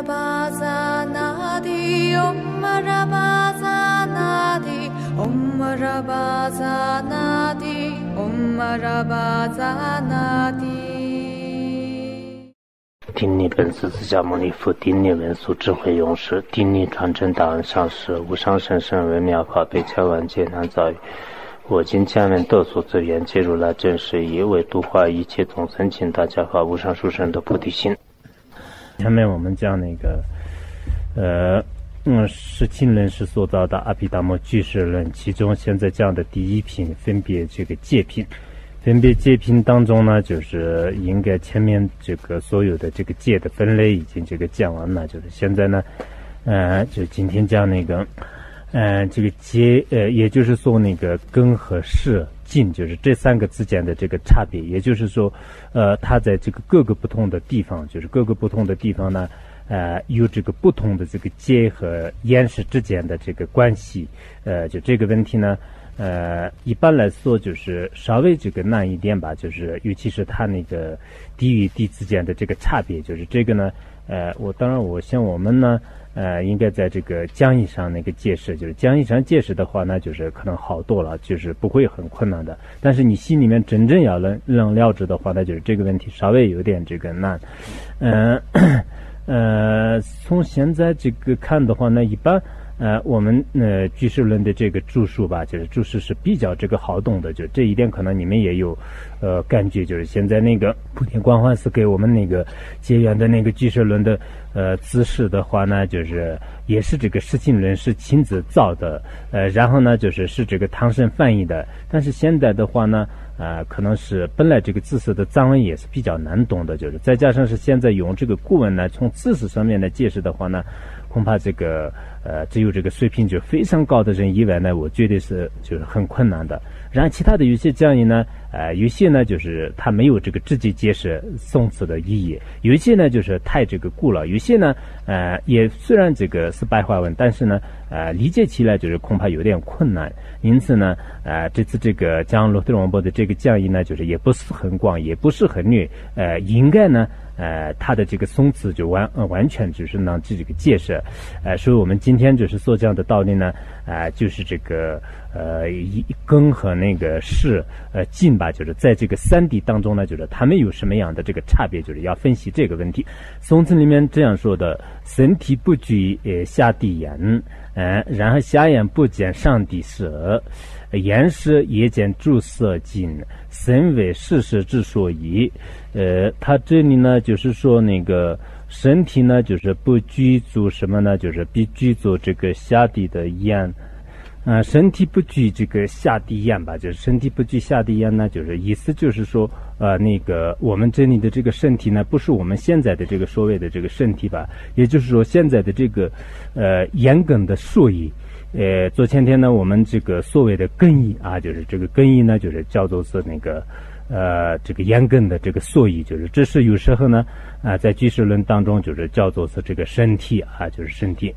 拉巴扎那迪，Om 玛拉巴扎那迪，Om 玛拉巴扎那迪，Om 玛拉巴扎那迪。顶礼本师释迦牟尼佛，顶礼文殊智慧勇士，顶礼传承大恩上师，无上甚深微妙法，被千万劫难遭遇。我今下面得所资源，皆如来真实义，为度化一切众生，请大家发无上殊胜的菩提心。前面我们讲那个，呃，嗯，十七论是塑造的阿毗达摩居士论，其中现在讲的第一品，分别这个界品，分别戒品当中呢，就是应该前面这个所有的这个界的分类已经这个讲完了，就是现在呢，呃，就今天讲那个。嗯，这个结呃，也就是说那个根和势近，就是这三个之间的这个差别。也就是说，呃，它在这个各个不同的地方，就是各个不同的地方呢，呃，有这个不同的这个结和岩石之间的这个关系。呃，就这个问题呢，呃，一般来说就是稍微这个难一点吧，就是尤其是它那个地与地之间的这个差别，就是这个呢，呃，我当然我像我们呢。呃，应该在这个讲义上那个解释，就是讲义上解释的话，那就是可能好多了，就是不会很困难的。但是你心里面真正要能能了知的话，那就是这个问题稍微有点这个难。嗯，呃，从现在这个看的话呢，一般。呃，我们呃居士论的这个注释吧，就是注释是比较这个好懂的，就这一点可能你们也有呃感觉，就是现在那个普天光幻寺给我们那个结缘的那个居士论的呃姿势的话呢，就是也是这个释亲论是亲自造的，呃，然后呢就是是这个唐僧翻译的，但是现在的话呢，啊，可能是本来这个字式的藏文也是比较难懂的，就是再加上是现在用这个古文呢，从字识上面来解释的话呢。恐怕这个呃，只有这个水平就非常高的人以外呢，我觉得是就是很困难的。然后其他的有些讲义呢，呃，有些呢就是它没有这个直接解释宋词的意义；有些呢就是太这个古了；有些呢，呃，也虽然这个是白话文，但是呢，呃，理解起来就是恐怕有点困难。因此呢，呃，这次这个讲罗德罗波的这个讲义呢，就是也不是很广，也不是很略，呃，应该呢。呃，他的这个宋词就完呃完全就是呢这个解释，呃，所以我们今天就是说这样的道理呢，啊，就是这个呃一根和那个是呃近吧，就是在这个三地当中呢，就是他们有什么样的这个差别，就是要分析这个问题。宋词里面这样说的：身体不拘呃下地眼，嗯，然后下眼不见上地色。言是也见诸色境，身为世事之所以。呃，他这里呢，就是说那个身体呢，就是不居住什么呢？就是必居住这个下地的眼。啊，身体不具这个下地眼吧，就是身体不具下地眼呢，就是意思就是说，呃，那个我们这里的这个身体呢，不是我们现在的这个所谓的这个身体吧？也就是说，现在的这个呃眼根的所以。呃，昨前天呢，我们这个所谓的根义啊，就是这个根义呢，就是叫做是那个呃，这个眼根的这个所以，就是这是有时候呢啊，在居士论当中，就是叫做是这个身体啊，就是身体。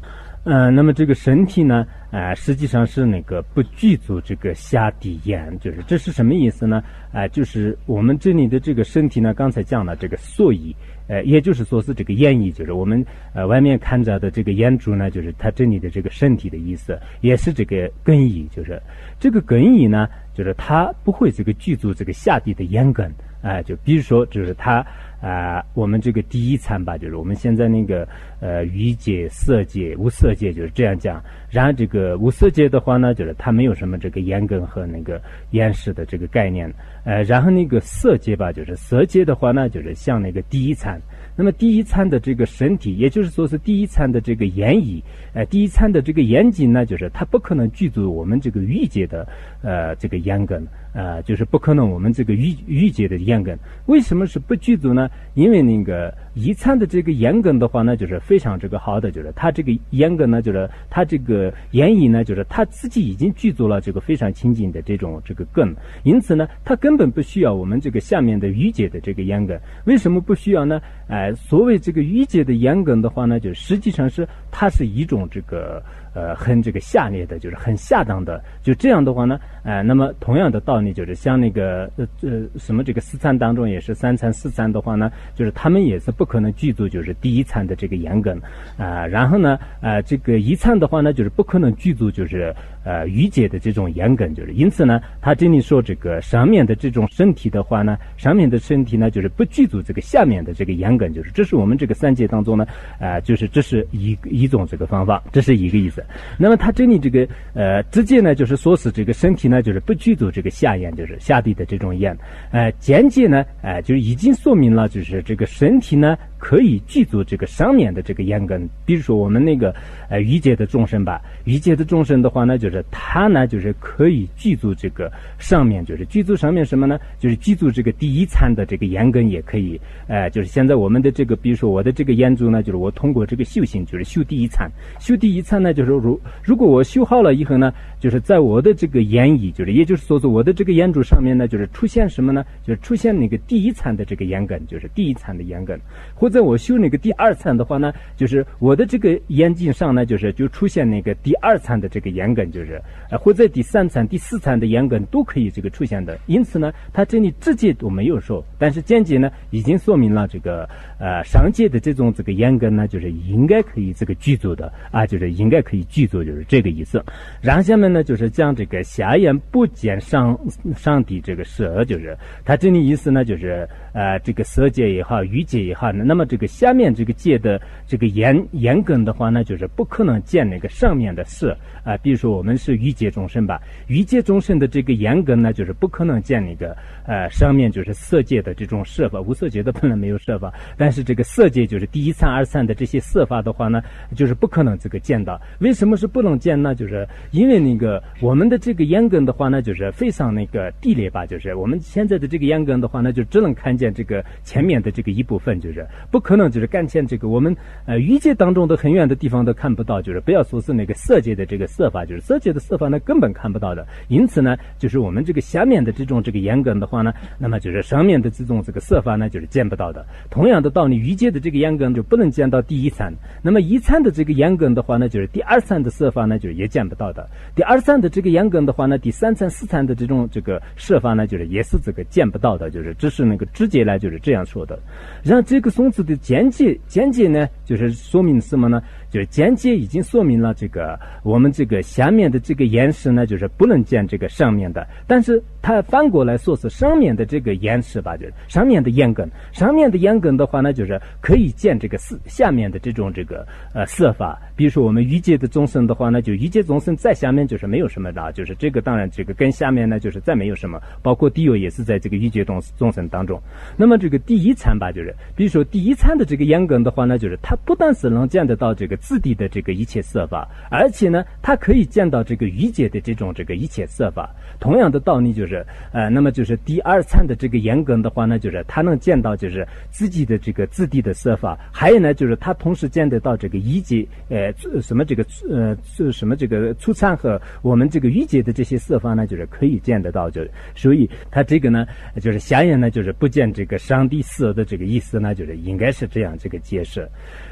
嗯，那么这个身体呢，啊，实际上是那个不具足这个下地眼，就是这是什么意思呢？啊，就是我们这里的这个身体呢，刚才讲了这个所以。呃，也就是说是这个眼意，就是我们呃外面看着的这个眼珠呢，就是它这里的这个身体的意思，也是这个根意，就是这个根意呢，就是它不会这个具足这个下地的眼根，哎，就比如说就是它。啊，我们这个第一餐吧，就是我们现在那个呃，欲界、色界、无色界就是这样讲。然后这个无色界的话呢，就是它没有什么这个眼根和那个眼识的这个概念。呃，然后那个色界吧，就是色界的话呢，就是像那个第一餐。那么第一餐的这个身体，也就是说是第一餐的这个眼仪，呃，第一餐的这个眼睛呢，就是它不可能具足我们这个欲界的呃这个眼根，呃，就是不可能我们这个欲欲界的眼根。为什么是不具足呢？因为那个一餐的这个眼根的话呢，就是非常这个好的，就是它这个眼根呢，就是它这个眼仪呢，就是它自己已经具足了这个非常清净的这种这个根，因此呢，它根本不需要我们这个下面的欲界的这个眼根。为什么不需要呢？哎，所谓这个郁结的严梗的话呢，就实际上是它是一种这个呃很这个下列的，就是很下当的。就这样的话呢，呃，那么同样的道理就是像那个呃呃什么这个四餐当中也是三餐四餐的话呢，就是他们也是不可能具足就是第一餐的这个严根啊。然后呢，呃，这个一餐的话呢，就是不可能具足就是呃余节的这种严根，就是因此呢，他这里说这个上面的这种身体的话呢，上面的身体呢就是不具足这个下面的这个严根，就是这是我们这个三界当中呢，啊，就是这是一一种这个方法，这是一个意思。那么他这里这个呃直接呢，就是说是这个身体呢，就是不具足这个下咽，就是下地的这种咽。呃，间接呢，呃，就已经说明了，就是这个身体呢。可以具足这个上面的这个眼根，比如说我们那个呃欲界的众生吧，欲界的众生的话呢，就是他呢就是可以具足这个上面，就是具足上面什么呢？就是具足这个第一餐的这个眼根也可以，呃，就是现在我们的这个，比如说我的这个眼珠呢，就是我通过这个修行，就是修第一餐，修第一餐呢，就是如如果我修好了以后呢，就是在我的这个眼翳，就是也就是说说我的这个眼珠上面呢，就是出现什么呢？就是出现那个第一层的这个眼根，就是第一层的眼根，或者我修那个第二层的话呢，就是我的这个眼睛上呢，就是就出现那个第二层的这个眼根，就是呃，或者第三层、第四层的眼根都可以这个出现的。因此呢，它这里直接都没有说，但是间接呢，已经说明了这个呃上界的这种这个眼根呢，就是应该可以这个具足的啊，就是应该可以具足，就是这个意思。然后下面呢，就是将这个下眼不见上上帝这个色，就是它这里意思呢，就是呃这个色界也好，欲界也好，那么这个。下面这个界的这个严严根的话呢，就是不可能见那个上面的色啊。比如说我们是欲界众生吧，欲界众生的这个严根呢，就是不可能见那个呃上面就是色界的这种色法，无色界的本来没有色法，但是这个色界就是第一参二参的这些色法的话呢，就是不可能这个见到。为什么是不能见呢？就是因为那个我们的这个眼根的话呢，就是非常那个地裂吧，就是我们现在的这个眼根的话呢，就只能看见这个前面的这个一部分，就是不可能。就是干见这个，我们呃欲界当中的很远的地方都看不到，就是不要说是那个色界的这个色法，就是色界的色法呢根本看不到的。因此呢，就是我们这个下面的这种这个眼根的话呢，那么就是上面的这种这个色法呢就是见不到的。同样的道理，欲界的这个眼根就不能见到第一层，那么一层的这个眼根的话呢，就是第二三的色法呢就是也见不到的。第二三的这个眼根的话呢，第三层、四层的这种这个色法呢，就是也是这个见不到的，就是只是那个直接来就是这样说的。然后这个松子的简。间接，间接呢，就是说明什么呢？就是间接已经说明了这个我们这个下面的这个岩石呢，就是不能见这个上面的。但是它反过来说是上面的这个岩石吧，就是上面的岩根，上面的岩根的话呢，就是可以见这个四下面的这种这个呃色法。比如说我们欲界的众生的话呢，就欲界众生在下面就是没有什么的，就是这个当然这个跟下面呢就是再没有什么，包括地狱也是在这个欲界众众生当中。那么这个第一层吧，就是比如说第一层的这个岩根的话呢，就是它不但是能见得到这个。自地的这个一切色法，而且呢，他可以见到这个余界的这种这个一切色法。同样的道理就是，呃，那么就是第二层的这个眼根的话呢，就是他能见到就是自己的这个自地的色法，还有呢，就是他同时见得到这个一级，呃，什么这个呃是，什么这个初参和我们这个余界的这些色法呢，就是可以见得到，就是所以他这个呢，就是下眼呢，就是不见这个上帝色的这个意思呢，就是应该是这样这个解释。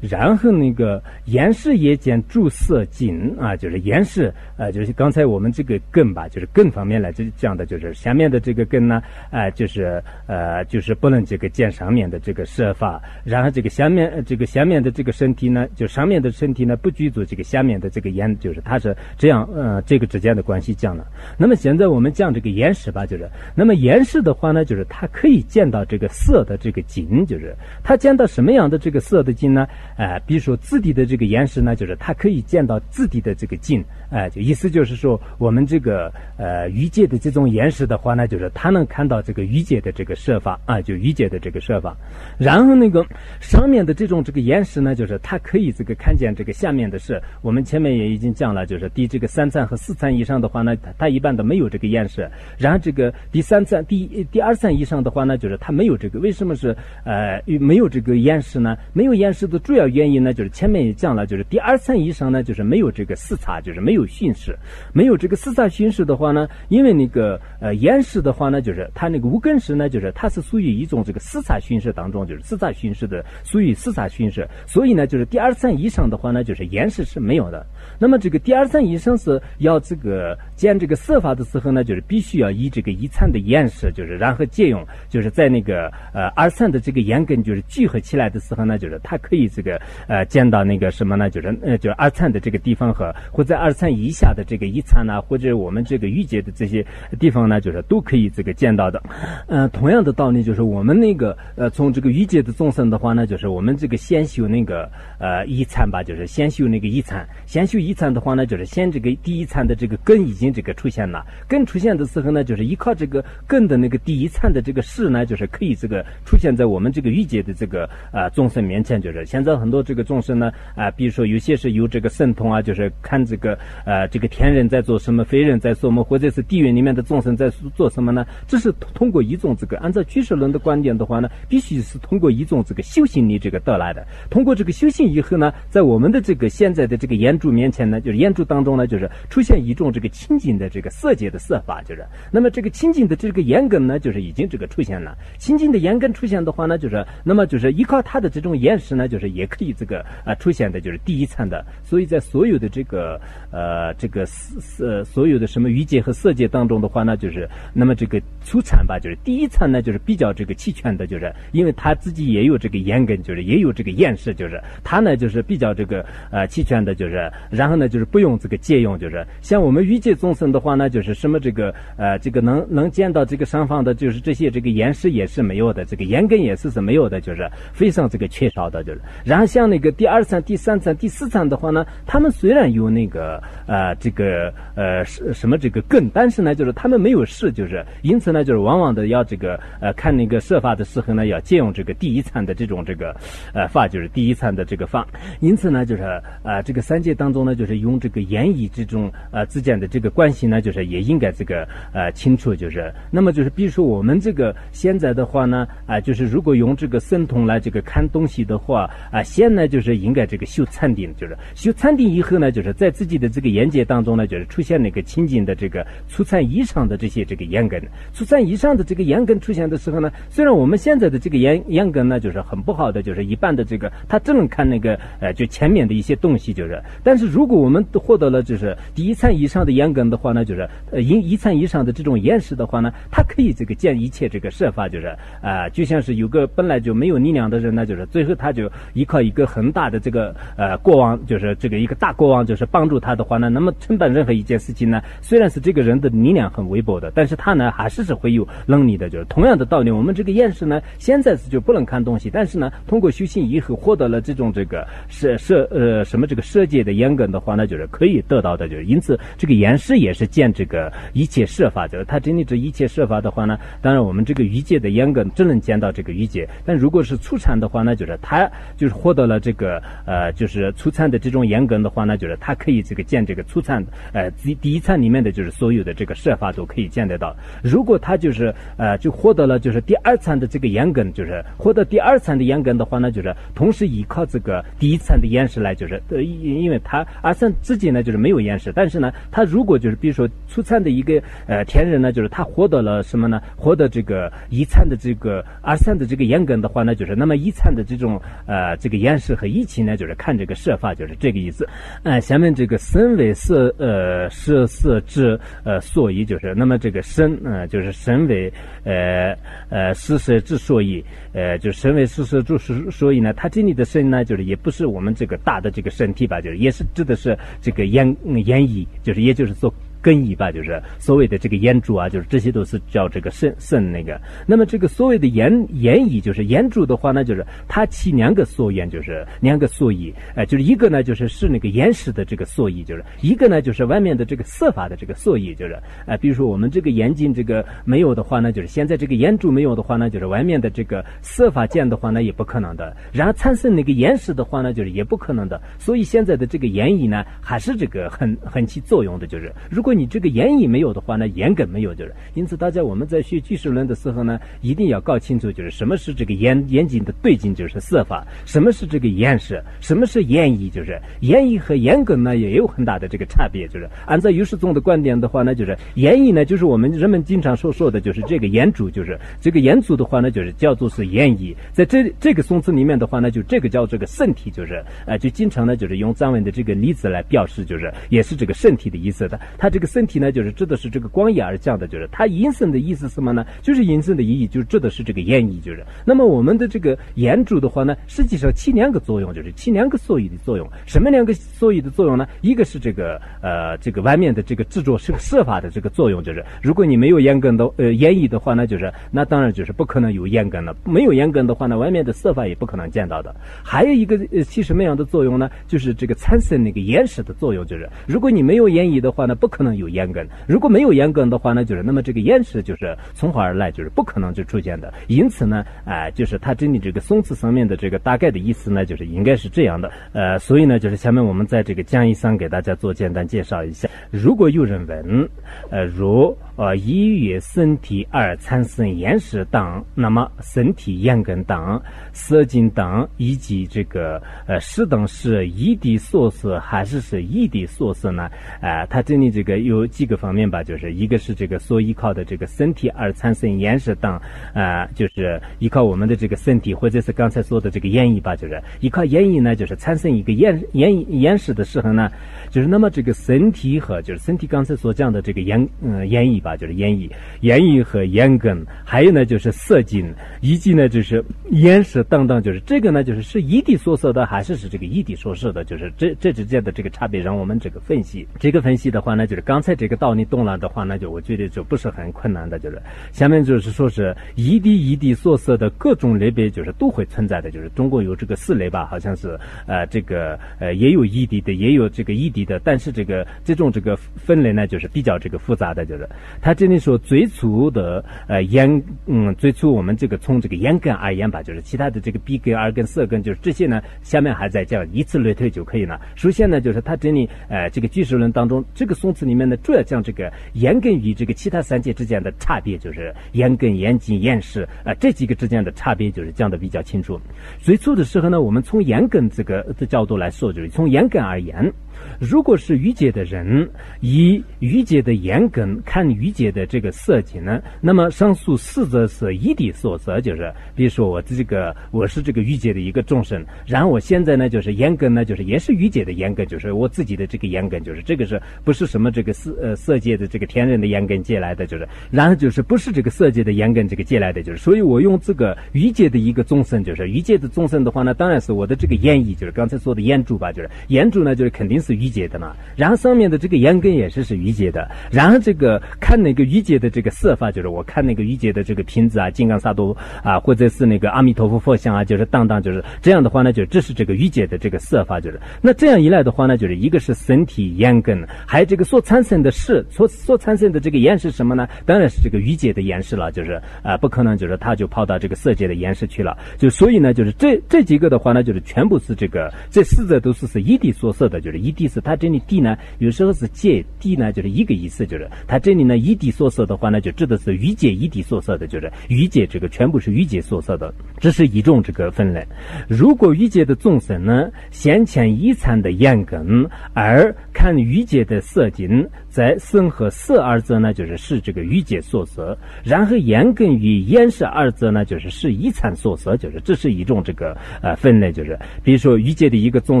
然后那个岩石也见注色金啊，就是岩石，呃，就是刚才我们这个根吧，就是根方面来这讲的，就是下面的这个根呢，啊，就是呃，就是不能这个见上面的这个设法，然后这个下面这个下面的这个身体呢，就上面的身体呢不具足这个下面的这个岩，就是它是这样，呃，这个之间的关系讲了。那么现在我们讲这个岩石吧，就是那么岩石的话呢，就是它可以见到这个色的这个金，就是它见到什么样的这个色的金呢？哎，比如说自地的这个岩石呢，就是它可以见到自地的这个镜，哎，就意思就是说，我们这个呃鱼界的这种岩石的话呢，就是它能看到这个鱼界的这个设法啊，就鱼界的这个设法。然后那个上面的这种这个岩石呢，就是它可以这个看见这个下面的事。我们前面也已经讲了，就是第这个三层和四层以上的话呢，它它一般都没有这个岩石。然后这个第三层、第第二层以上的话呢，就是它没有这个。为什么是呃没有这个岩石呢？没有岩石的。主要原因呢，就是前面也讲了，就是第二层以上呢，就是没有这个四叉，就是没有熏饰，没有这个四擦熏饰的话呢，因为那个呃岩石的话呢，就是它那个无根石呢，就是它是属于一种这个四擦熏饰当中，就是四擦熏饰的，属于四擦熏饰，所以呢，就是第二层以上的话呢，就是岩石是没有的。那么这个第二层以上是要这个建这个设法的时候呢，就是必须要以这个一层的岩石，就是然后借用，就是在那个呃二层的这个岩根就是聚合起来的时候呢，就是它可以这个呃建到那个什么呢？就是呃就是二层的这个地方和或者二层以下的这个一层呢，或者我们这个预界的这些地方呢，就是都可以这个见到的。嗯，同样的道理就是我们那个呃从这个预界的众生的话呢，就是我们这个先修那个呃一层吧，就是先修那个一层，先修。一层的话呢，就是先这个第一层的这个根已经这个出现了，根出现的时候呢，就是依靠这个根的那个第一层的这个势呢，就是可以这个出现在我们这个欲界的这个啊众生面前，就是现在很多这个众生呢啊，比如说有些是有这个神通啊，就是看这个呃这个天人在做什么，非人在做什么，或者是地狱里面的众生在做什么呢？这是通过一种这个按照居士论的观点的话呢，必须是通过一种这个修行力这个得来的。通过这个修行以后呢，在我们的这个现在的这个眼珠面。前呢，就是眼珠当中呢，就是出现一种这个清净的这个色界的色法，就是那么这个清净的这个眼根呢，就是已经这个出现了。清净的眼根出现的话呢，就是那么就是依靠它的这种眼识呢，就是也可以这个啊出现的，就是第一层的。所以在所有的这个呃呃这个色所有的什么余界和色界当中的话呢，就是那么这个初产吧，就是第一层呢，就是比较这个齐全的，就是因为他自己也有这个眼根，就是也有这个眼识，就是他呢就是比较这个呃齐全的，就是。然后呢，就是不用这个借用，就是像我们欲界众生的话呢，就是什么这个呃，这个能能见到这个上方的，就是这些这个岩石也是没有的，这个岩根也是是没有的，就是非常这个缺少的，就是。然后像那个第二层、第三层、第四层的话呢，他们虽然有那个呃这个呃什什么这个根，但是呢，就是他们没有事，就是因此呢，就是往往的要这个呃看那个设法的时候呢，要借用这个第一餐的这种这个呃法，就是第一餐的这个法。因此呢，就是呃这个三界当中呢。就是用这个言语这种呃之间的这个关系呢，就是也应该这个呃清楚，就是那么就是比如说我们这个现在的话呢啊，就是如果用这个神通来这个看东西的话啊，先呢就是应该这个修禅定，就是修禅定以后呢，就是在自己的这个眼界当中呢，就是出现那个清净的这个初禅以上的这些这个眼根，初禅以上的这个眼根出现的时候呢，虽然我们现在的这个眼眼根呢就是很不好的，就是一般的这个他只能看那个呃就前面的一些东西，就是但是如果我们获得了就是第一层以上的眼根的话呢，就是呃一一层以上的这种眼识的话呢，它可以这个见一切这个设法，就是啊，就像是有个本来就没有力量的人呢，就是最后他就依靠一个很大的这个呃国王，就是这个一个大国王，就是帮助他的话呢，那么承办任何一件事情呢，虽然是这个人的力量很微薄的，但是他呢还是是会有能力的。就是同样的道理，我们这个眼识呢，现在是就不能看东西，但是呢，通过修行以后获得了这种这个设设呃什么这个设界的眼根。的话，呢就是可以得到的，就是因此这个延世也是见这个一切设法，就是他真的这一切设法的话呢，当然我们这个余界的严格只能见到这个余界，但如果是初禅的话呢，就是他就是获得了这个呃，就是初禅的这种严格的话呢，就是他可以这个见这这个初禅，呃，第第一禅里面的就是所有的这个设法都可以见得到。如果他就是呃，就获得了就是第二禅的这个严根，就是获得第二禅的严根的话呢，就是同时依靠这个第一禅的岩石来，就是呃，因因为他。阿三自己呢，就是没有岩石，但是呢，他如果就是比如说初参的一个呃天人呢，就是他获得了什么呢？获得这个一参的这个阿三的这个岩根的话呢，就是那么一参的这种呃这个岩石和一起呢，就是看这个设法，就是这个意思。呃，下面这个身为是呃是色之呃所以就是那么这个身呃就是身为呃呃是色之所以呃就是身为色色之所以呢，他这里的身呢，就是也不是我们这个大的这个身体吧，就是也是指的。是这个眼眼翳，就是也就是做。根仪吧，就是所谓的这个眼珠啊，就是这些都是叫这个肾肾那个。那么这个所谓的眼眼仪，就是眼珠的话呢，就是它起两个所眼，就是两个所意，哎，就是一个呢就是是那个眼识的这个所意，就是一个呢就是外面的这个色法的这个所意，就是哎，比如说我们这个眼睛这个没有的话呢，就是现在这个眼珠没有的话呢，就是外面的这个色法见的话呢也不可能的，然后产生那个眼识的话呢，就是也不可能的。所以现在的这个眼仪呢，还是这个很很起作用的，就是如果你这个言意没有的话呢，言梗没有就是。因此，大家我们在学句式论的时候呢，一定要搞清楚，就是什么是这个严严谨的对境，就是色法；什么是这个言识，什么是言意，就是言意和言梗呢也有很大的这个差别。就是按照于世宗的观点的话呢，就是言意呢，就是我们人们经常说说的，就是这个言主，就是这个言主的话呢，就是叫做是言意。在这这个宋词里面的话呢，就这个叫这个圣体，就是呃，就经常呢就是用藏文的这个例子来表示，就是也是这个圣体的意思的。它这个身体呢，就是指的是这个光义而降的，就是它阴身的意思是什么呢？就是阴身的意义，就是指的是这个烟意，就是。那么我们的这个眼主的话呢，实际上起两个作用，就是起两个所以的作用。什么两个所以的作用呢？一个是这个呃这个外面的这个制作是设法的这个作用，就是如果你没有烟根的呃烟意的话呢，就是那当然就是不可能有烟根了。没有烟根的话呢，外面的设法也不可能见到的。还有一个呃起什么样的作用呢？就是这个产生那个岩石的作用，就是如果你没有烟意的话呢，不可能有烟根。如果没有烟根的话呢，就是那么这个岩石就是从何而来，就是不可能就出现的。因此呢，啊，就是它这里这个松词上面的这个大概的意思呢，就是应该是这样的。呃，所以呢，就是下面我们在这个讲义上给大家做简单介绍一下。如果有人问，呃，如呃一月身体二产生岩石等，那么身体烟根等、色精等以及这个呃湿等是一的所色还是是一的所色呢？啊，它这里这个有几个方面吧，就是一个是这个所依靠的这个身体而产生岩石等，啊，就是依靠我们的这个身体或者是刚才说的这个烟意吧，就是依靠烟意呢，就是产生一个岩岩岩石的时候呢，就是那么这个身体和就是身体刚才所讲的这个眼嗯烟意吧，就是烟意烟意和眼根，还有呢就是色精，以及呢就是岩石等等，就是这个呢就是是异地所色的还是是这个异地所色的，就是这这之间的这个差别，让我们这个分析。这个分析的话呢，就是刚才这个道理懂了的话，那就我觉得就不是很困难的，就是下面就是说是异地异地所色的各种类别，就是都会存在的，就是中国有这个四类吧，好像是呃这个呃也有异地的，也有这个异地的，但是这个这种这个分类呢，就是比较这个复杂的，就是他这里说最初的呃烟嗯最初我们这个从这个烟根而言吧，就是其他的这个鼻根、耳根、色根，就是这些呢，下面还在讲，以此类推就可以了。首先呢，就是他这里呃这个句式论当中，这个宋词里面呢，主要讲这个烟根与这个其他三界之间的差别，就是烟根、烟筋、烟识啊这几个之间的差别，就是讲的比较清楚。最初的时候呢，我们从烟根这个的角度来说，就是从烟根而言。如果是欲界的人以欲界的眼根看欲界的这个色界呢，那么上述四则是一的所则，就是比如说我这个我是这个欲界的一个众生，然后我现在呢就是眼根呢就是也是欲界的眼根，就是我自己的这个眼根，就是这个是不是什么这个色呃色界的这个天人的眼根借来的，就是然后就是不是这个色界的眼根这个借来的，就是所以我用这个欲界的一个众生，就是欲界的众生的话呢，当然是我的这个眼意，就是刚才说的眼珠吧，就是眼珠呢就是肯定是欲界的嘛，然后上面的这个眼根也是是欲界的，然后这个看那个欲界的这个色法，就是我看那个欲界的这个瓶子啊、金刚萨埵啊，或者是那个阿弥陀佛佛像啊，就是当当就是这样的话呢，就这是这个欲界的这个色法，就是。那这样一来的话呢，就是一个是身体眼根，还有这个所产生的事，所所产生的这个眼是什么呢？当然是这个欲界的眼识了，就是啊，不可能就是他就跑到这个色界的眼识去了，就所以呢，就是这这几个的话呢，就是全部是这个这四者都是是一地所色的，就是一地是它这里地呢，有时候是界地呢，就是一个意思，就是它这里呢以地所色的话呢，就指的是雨界以地所色的，就是雨界这个全部是雨界所色的，这是一种这个分类。如果雨界的众生呢，先前遗产的眼根，而看雨界的色境，在生和色二者呢，就是是这个欲界所色；然后眼根与眼识二者呢，就是是一参所色，就是这是一种这个呃分类，就是比如说欲界的一个众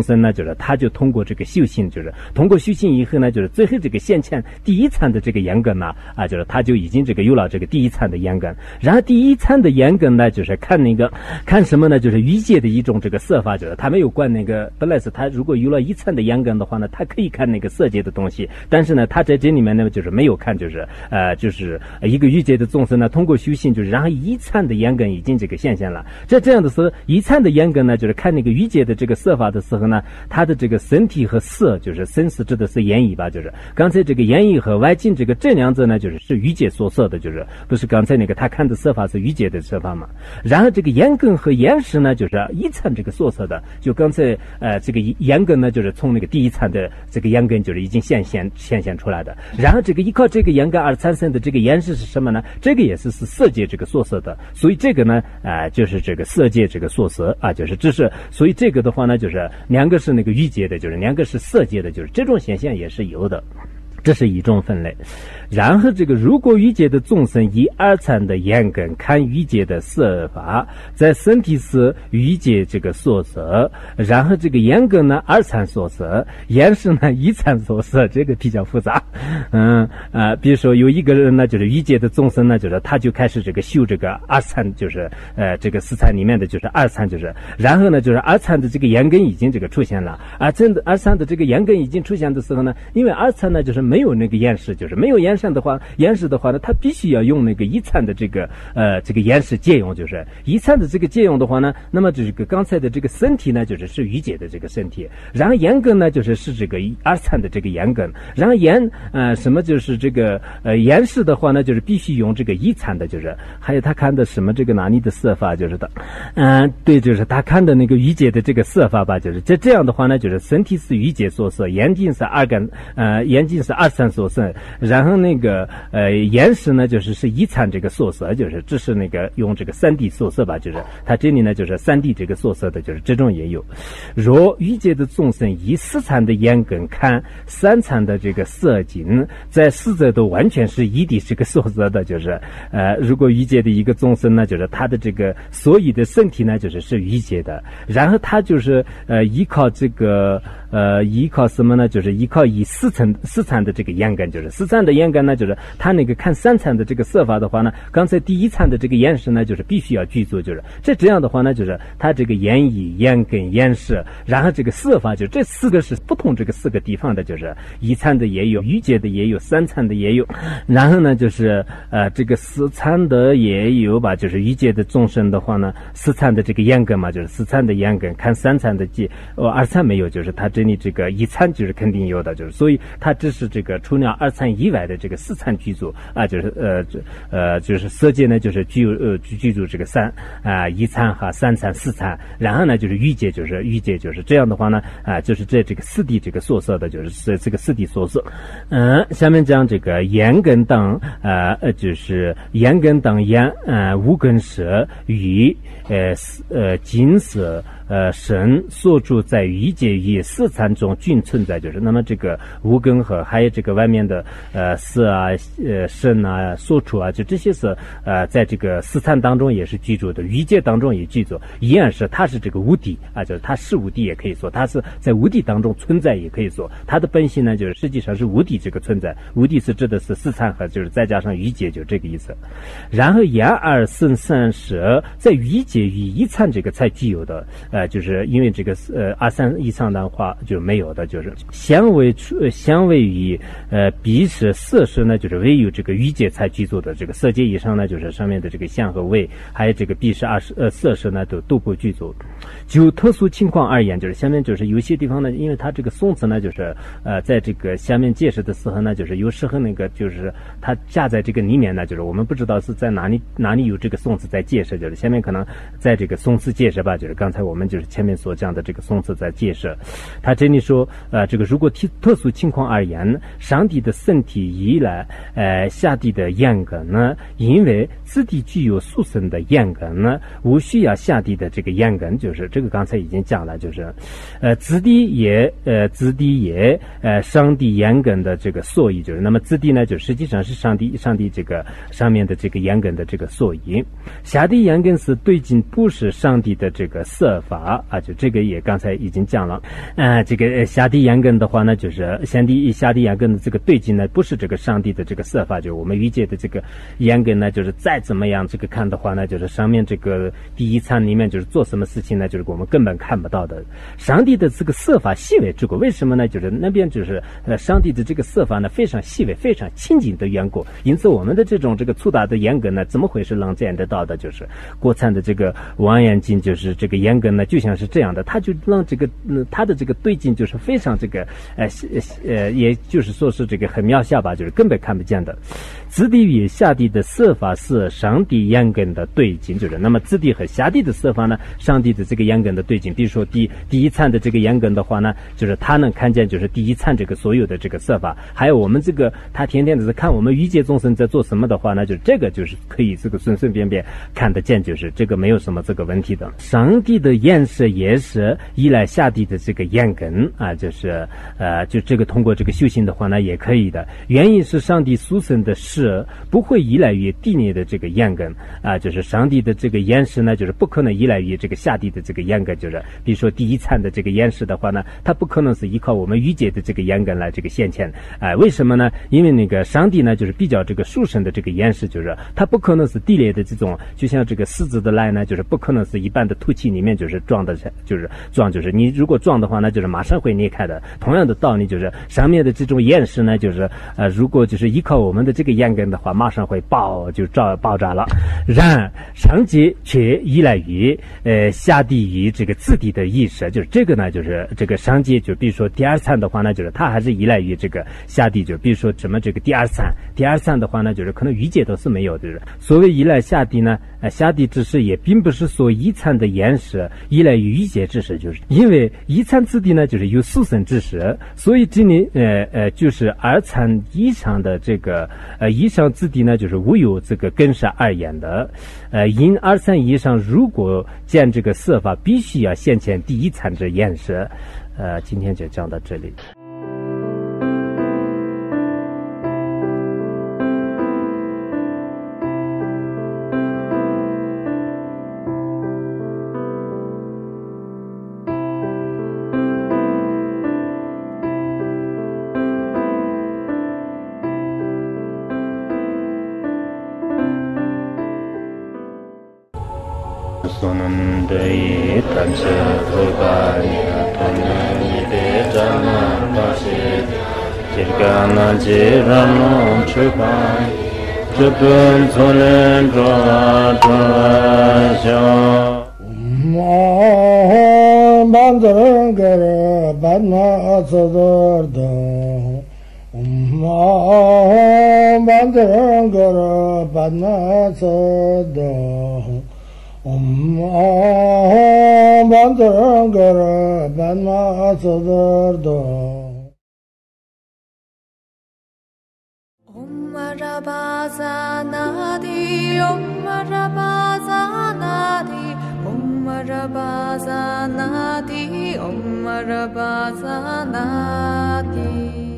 生呢，就是他就通过这个修行，就是通过修行以后呢，就是最后这个先前第一参的这个眼根呢，啊，就是他就已经这个有了这个第一参的眼根，然后第一参的眼根呢，就是看那个看什么呢？就是欲界的一种这个色法，就是他没有观那个本来是他如果有了一参的眼根的话呢，他可以看那个色界的东西，但是呢，他在这里面呢，就是没有看，就是呃，就是一个欲界的众生呢，通过修行，就是然后一参的眼根已经这个现现了。在这样的时候，一参的眼根呢，就是看那个欲界的这个色法的时候呢，他的这个身体和色，就是身是指的是言语吧，就是刚才这个言语和外境这个这两者呢，就是是欲界所色的，就是不是刚才那个他看的色法是欲界的色法嘛？然后这个眼根和眼识呢，就是一参这个所色的，就刚才呃这个眼根呢，就是从那个第一参的这个眼根就是已经现现现现出来。来的。然后这个依靠这个严格而产生的这个颜色是什么呢？这个也是是色界这个所色的。所以这个呢，啊，就是这个色界这个所色啊，就是这是。所以这个的话呢，就是两个是那个欲界的，就是两个是色界的，就是这种现象也是有的。这是一种分类，然后这个如果欲界的众生以二禅的眼根看欲界的色法，在身体是欲界这个所色，然后这个眼根呢二禅所色，眼是呢一禅所色，这个比较复杂。嗯啊，比如说有一个人呢，就是欲界的众生呢，就是他就开始这个修这个二禅，就是呃这个四禅里面的就是二禅，就是然后呢就是二禅的这个眼根已经这个出现了，而真的二禅的这个眼根已经出现的时候呢，因为二禅呢就是没有那个岩石，就是没有岩石的话，岩石的话呢，它必须要用那个一参的这个呃这个岩石借用，就是一参的这个借用的话呢，那么这个刚才的这个身体呢，就是是余解的这个身体，然后岩根呢，就是是这个二参的这个岩根，然后岩呃什么就是这个呃岩石的话呢，就是必须用这个一参的，就是还有他看的什么这个哪里的色法，就是的，嗯对，就是他看的那个余解的这个色法吧，就是这这样的话呢，就是身体是余解所色，眼睛是二根呃眼睛是二参。所生，然后那个呃岩石呢，就是是遗产这个素色，就是这是那个用这个三 D 素色吧，就是它这里呢就是三 D 这个素色的，就是这种也有。若欲界的众生以四禅的眼根看三禅的这个色境，在四者都完全是一地这个素色的，就是呃如果欲界的一个众生呢，就是他的这个所有的身体呢，就是是欲界的，然后他就是呃依靠这个。呃，依靠什么呢？就是依靠以四层四层的这个眼根，就是四层的眼根呢，就是他那个看三层的这个色法的话呢，刚才第一层的这个眼识呢，就是必须要具足，就是这这样的话呢，就是他这个眼以、眼根、眼识，然后这个色法，就这四个是不同这个四个地方的，就是一层的也有，余界的也有，三层的也有，然后呢，就是呃这个四层的也有吧，就是余界的众生的话呢，四层的这个眼根嘛，就是四层的眼根看三层的界，哦二层没有，就是他这。你这个一餐就是肯定有的，就是所以它只是这个除了二餐以外的这个四餐居住啊，就是呃呃就是色界呢就是居呃居居住这个三啊一餐和三餐四餐，然后呢就是欲界就是欲界就是这样的话呢啊就是在这个四地这个所色的就是是这个四地所色，嗯，下面讲这个眼根等呃呃就是眼根等眼呃五根色与呃呃金色。呃，神所住在一界以四禅中均存在，就是那么这个无根和还有这个外面的呃色啊、呃神啊、所处啊，就这些是呃在这个四禅当中也是居住的，一界当中也居住，一样是它是这个无底啊，就是它是无底也可以说，它是在无底当中存在也可以说，它的本性呢就是实际上是无底这个存在，无底是指的是四禅和就是再加上一界就这个意思，然后眼耳身三舍在一界与一禅这个才具有的。呃，就是因为这个呃二三以上的话就没有的，就是相位出相位与呃鼻舌色舌呢，就是唯有这个欲界才具足的。这个色界以上呢，就是上面的这个相和位，还有这个鼻舌二十呃色舌呢，都都不具足。就特殊情况而言，就是下面就是有些地方呢，因为它这个宋词呢，就是呃在这个下面解释的时候呢，就是有时候那个就是它加在这个里面呢，就是我们不知道是在哪里哪里有这个宋词在解释，就是下面可能在这个宋词解释吧，就是刚才我们。就是前面所讲的这个宋词在解释，他这里说，呃，这个如果特特殊情况而言，上帝的身体依赖，呃，下地的眼根呢，因为此地具有速生的眼根呢，无需要下地的这个眼根，就是这个刚才已经讲了，就是，呃，此地也，呃，此地也，呃，上帝眼根的这个所以，就是那么此地呢，就实际上是上帝上帝这个上面的这个眼根的这个所以，下地眼根是对镜，不是上帝的这个色法。法啊，就这个也刚才已经讲了，呃，这个下地眼根的话呢，就是下地下地眼根的这个对境呢，不是这个上帝的这个色法，就是我们遇见的这个眼根呢，就是再怎么样这个看的话呢，就是上面这个第一层里面就是做什么事情呢，就是我们根本看不到的。上帝的这个色法细微之过，为什么呢？就是那边就是呃，上帝的这个色法呢非常细微、非常清净的缘故，因此我们的这种这个粗大的眼根呢，怎么会是能见得到的？就是国产的这个望远镜，就是这个眼根呢。就像是这样的，它就让这个嗯，它的这个对境就是非常这个呃呃，也就是说是这个很渺小吧，就是根本看不见的。子地与下地的色法是上帝眼根的对境，就是那么子地和下地的色法呢，上帝的这个眼根的对境。比如说第第一层的这个眼根的话呢，就是他能看见就是第一层这个所有的这个色法，还有我们这个他天天的是看我们欲界众生在做什么的话呢，就这个就是可以这个顺顺便便看得见，就是这个没有什么这个问题的。上帝的眼识也是依赖下地的这个眼根啊，就是呃，就这个通过这个修行的话呢，也可以的。原因是上帝塑身的是。不会依赖于地内的这个眼根啊，就是上帝的这个岩石呢，就是不可能依赖于这个下地的这个眼根，就是比如说第一层的这个岩石的话呢，它不可能是依靠我们欲界的这个眼根来这个现前，哎，为什么呢？因为那个上帝呢，就是比较这个殊胜的这个岩石，就是它不可能是地内的这种，就像这个狮子的来呢，就是不可能是一般的土气里面就是撞的，就是撞，就是你如果撞的话，那就是马上会裂开的。同样的道理，就是上面的这种岩石呢，就是呃，如果就是依靠我们的这个岩。根的话，马上会爆就炸爆炸了。然而上级却依赖于呃下地于这个自地的意识，就是这个呢，就是这个上级就比如说第二层的话呢，就是它还是依赖于这个下地，就比如说什么这个第二层，第二层的话呢，就是可能余界都是没有的。所谓依赖下地呢，呃下地之识也并不是说一层的岩石依赖于余界之识，就是因为一层之地呢，就是有四生之识，所以这里呃呃就是二层以上的这个呃。以上之地呢，就是无有这个根杀而言的，呃，因二三以上，如果见这个色法，必须要先前第一层之颜色，呃，今天就讲到这里。kanche rupa nika tonne nipe jana pashi kirkana je rano chupan chupun tsonen drola drola sho Bandırın gere bana asılırdım Bandırın gere bana asılırdım Om benden göre ben matadırdım. Ummara bazana di, ummara bazana di, ummara bazana di, ummara bazana di.